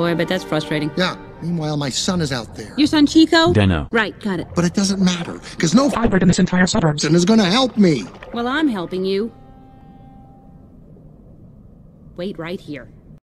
Boy, but that's frustrating. Yeah. Meanwhile, my son is out there. Your son Chico? Denno. Right, got it. But it doesn't matter, because no Fiber in this entire suburbs. and is gonna help me. Well, I'm helping you. Wait right here.